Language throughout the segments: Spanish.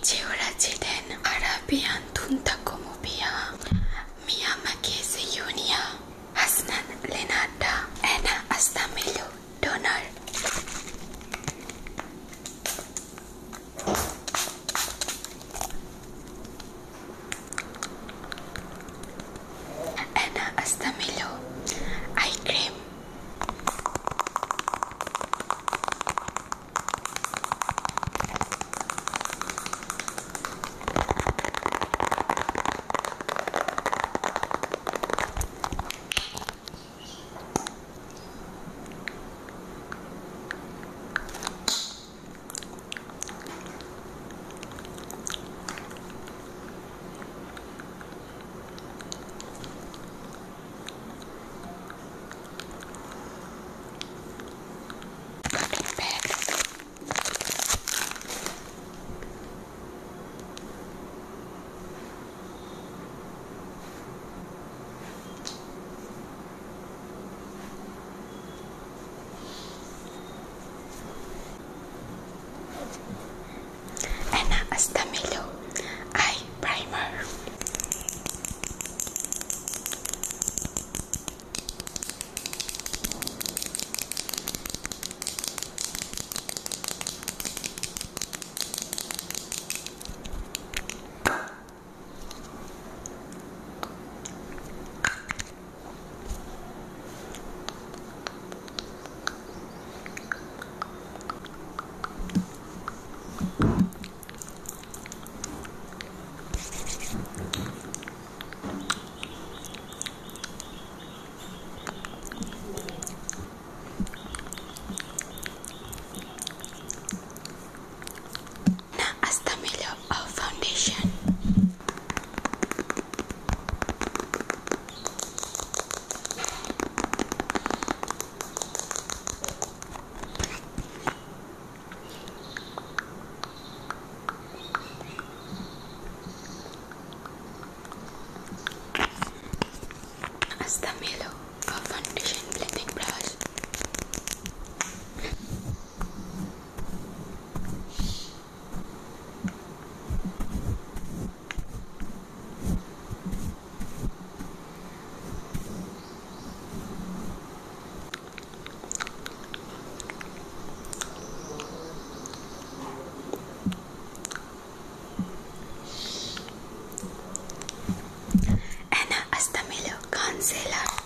チオラジで。Hola.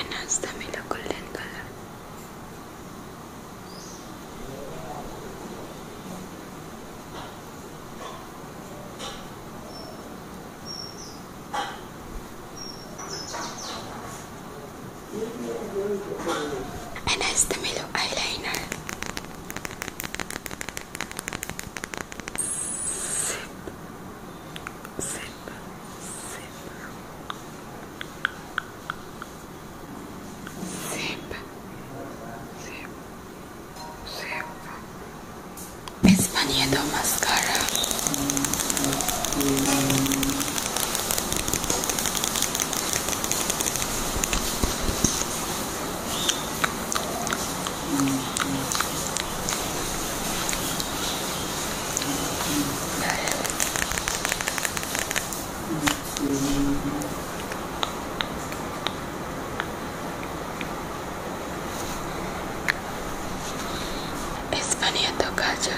en hasta mi locoléndola. En este miro eyeliner 感觉